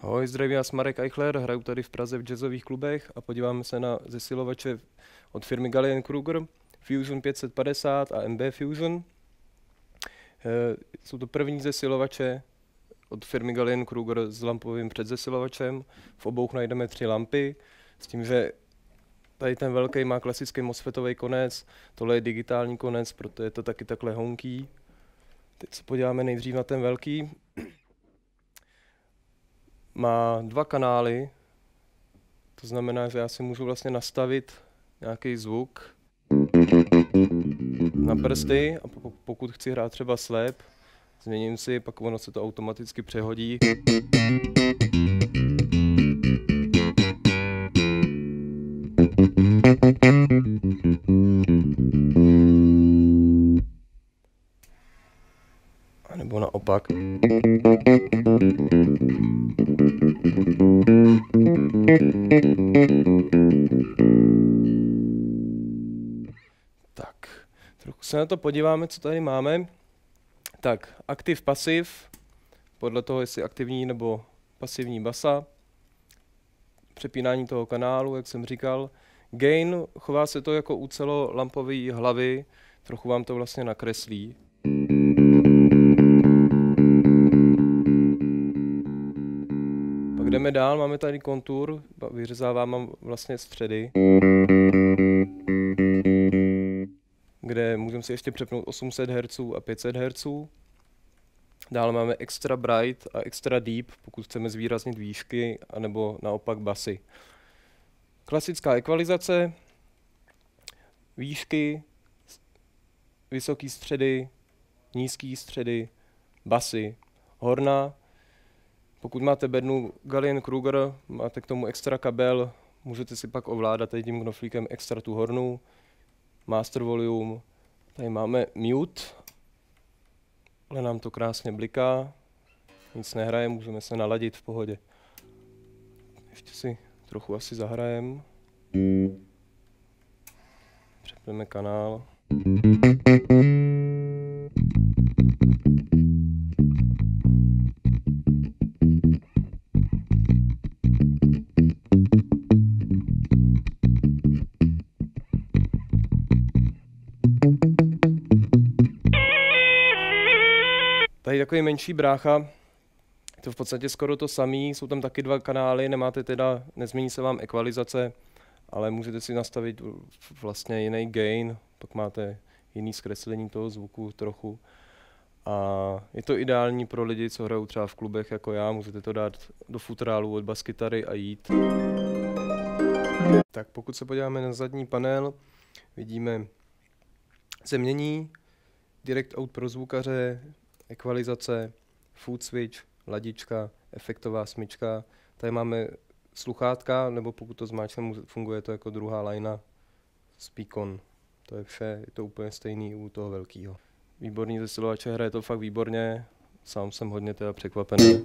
Ahoj, zdravím vás Marek Eichler, hraju tady v Praze v jazzových klubech a podíváme se na zesilovače od firmy Galien Kruger, Fusion 550 a MB Fusion. Eh, jsou to první zesilovače od firmy Galien Kruger s lampovým předzesilovačem. V obou najdeme tři lampy, s tím, že tady ten velký má klasický MOSFETový konec, tohle je digitální konec, proto je to taky takhle honký. Teď se podíváme nejdřív na ten velký má dva kanály, to znamená, že já si můžu vlastně nastavit nějaký zvuk na prsty a pokud chci hrát třeba slep, změním si, pak ono se to automaticky přehodí. Naopak. Tak, trochu se na to podíváme, co tady máme. Tak, aktiv, pasiv, podle toho, jestli aktivní nebo pasivní basa. Přepínání toho kanálu, jak jsem říkal. Gain, chová se to jako u celolampové hlavy, trochu vám to vlastně nakreslí. Jdeme dál, máme tady kontur, vyřezávám vlastně středy, kde můžeme si ještě přepnout 800 Hz a 500 Hz. Dále máme extra bright a extra deep, pokud chceme zvýraznit výšky, anebo naopak basy. Klasická ekvalizace, výšky, vysoký středy, nízký středy, basy, horna, pokud máte bednu Galien Kruger, máte k tomu extra kabel, můžete si pak ovládat tady tím knoflíkem extra tu hornu, master volume, tady máme mute, ale nám to krásně bliká, nic nehraje, můžeme se naladit v pohodě. Ještě si trochu asi zahrajem. Přepneme kanál. Tady takový menší brácha, to v podstatě skoro to samý, jsou tam taky dva kanály, nemáte teda, nezmění se vám ekvalizace, ale můžete si nastavit vlastně jiný gain, pak máte jiný zkreslení toho zvuku trochu. A je to ideální pro lidi, co hrajou třeba v klubech jako já, můžete to dát do futrálu od baskytary a jít. Tak pokud se podíváme na zadní panel, vidíme zemění, direct out pro zvukaře, ekvalizace, food switch, ladička, efektová smyčka. Tady máme sluchátka, nebo pokud to zmáčkneme, funguje to jako druhá lajna Speakon. To je vše, je to úplně stejný u toho velkého. Výborný zesilovače, hraje to fakt výborně, sám jsem hodně teda překvapený.